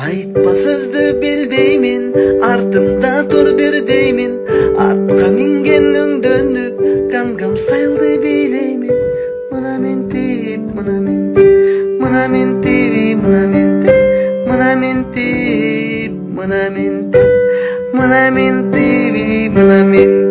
айтпасызды белдеймін артымда тұр бердеймін атқа мінген өңдөніп гангам стайлды билеймін мына мен тиіп мына мен мына мен тиіп мына мен мына мен тиіп мына мен мына мен тиіп мына мен